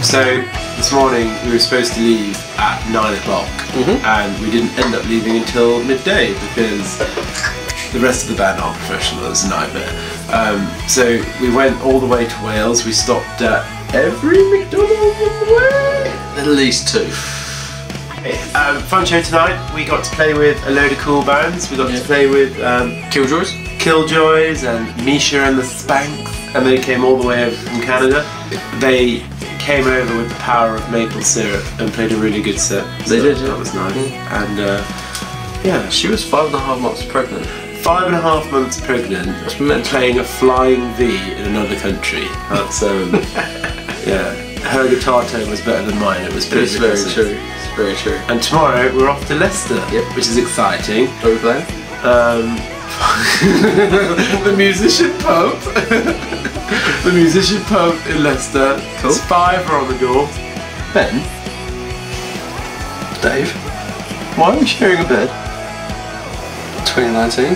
So this morning we were supposed to leave at nine o'clock, and we didn't end up leaving until midday because the rest of the band aren't professional. It was a nightmare. Um, so we went all the way to Wales. We stopped at every McDonald's in the world? At least two. Um, fun show tonight. We got to play with a load of cool bands. We got to play with um, Killjoys? Killjoys and Misha and the Spanks, and they came all the way over from Canada. They came over with the power of maple syrup and played a really good set. They So did, yeah. That was nice. And uh, yeah, She was five and a half months pregnant. five and a half months pregnant and playing a flying V in another country. That's um, yeah. Her guitar tone was better than mine. It was pretty It's very impressive. true. It's very true. And tomorrow we're off to Leicester, Yep. which is exciting. Are we playing? Um, the musician pub. the musician pub in Leicester. Cool. It's five are on the door. Ben, Dave? why are we sharing a bed? 2019?